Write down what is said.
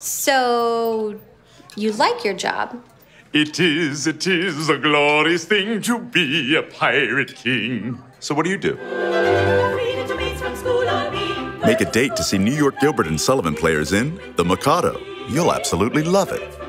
So, you like your job? It is, it is a glorious thing to be a pirate king. So, what do you do? Make a date to see New York Gilbert and Sullivan players in The Mikado. You'll absolutely love it.